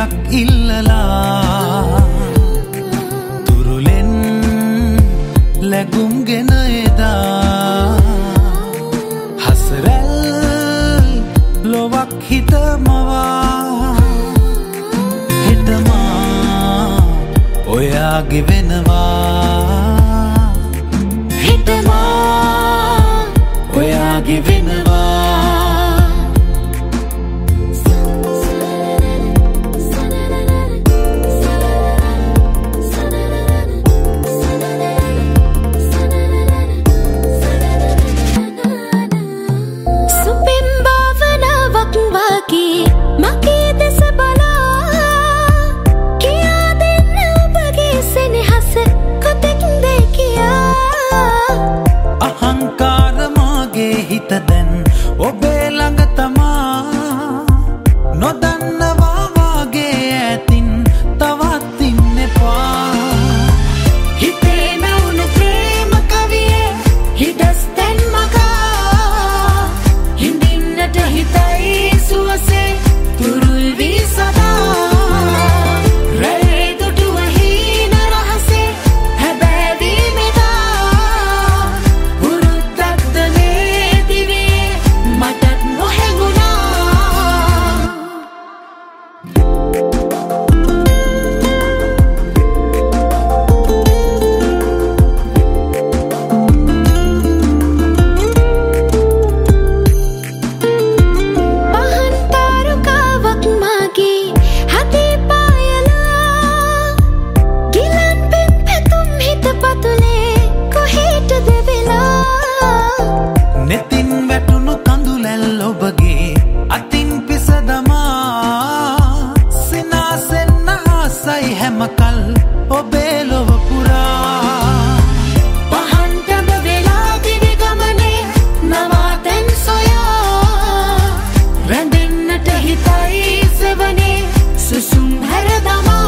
ඉඩක් ඉල්ලලා තුරුලෙන් ලැගුම්ගෙන එදා හසරැල් ලොවක් හිතමවා හෙටමා ඔයාගෙ වෙනවා. ඔබේ ළඟ මකල් ඔබේ ලොව පුරා පහන්ටද වෙලා දිවි ගමනේ නවාතැන් සොයා. රැඳෙන්නට හිතයි සෙවනේ සුසුම් හැරදමා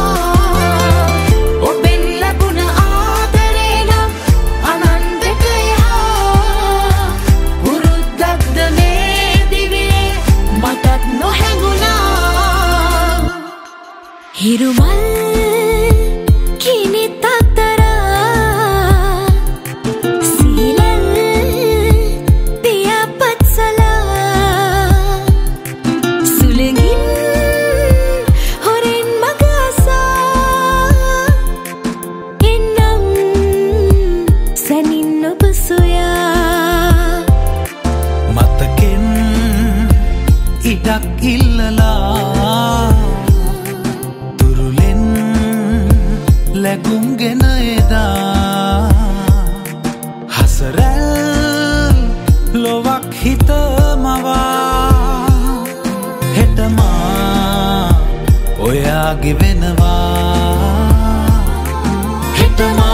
හිරුමල් ඉරක් ඉල්ලලා තුරුලෙන් ලැගුම්ගෙන එදා හසරැල් ලොවක් හිතමවා හෙටමා ඔයාගෙ වෙනවා හෙටමා